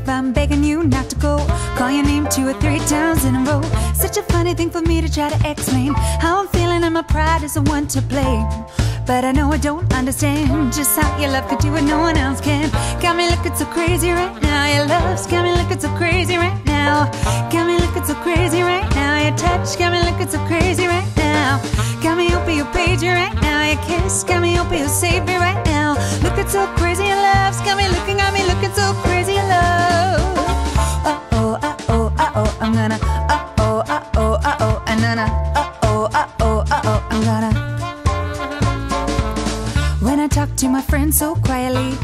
if I'm begging you not to go. Call your name two or three times in a row. Such a funny thing for me to try to explain how I'm feeling, and my pride is the one to blame. But I know I don't understand just how your love could do what no one else can. Got me looking so crazy right now. Your love's got me looking so crazy right now. Got me looking so crazy right now. Your touch got me looking so crazy right now. Got me open your pager right now. Your kiss got me open your save me right now. Looking so I'm gonna uh oh, uh oh, uh oh, and then uh, uh oh, uh oh, uh oh, I'm gonna. When I talk to my friends so quietly.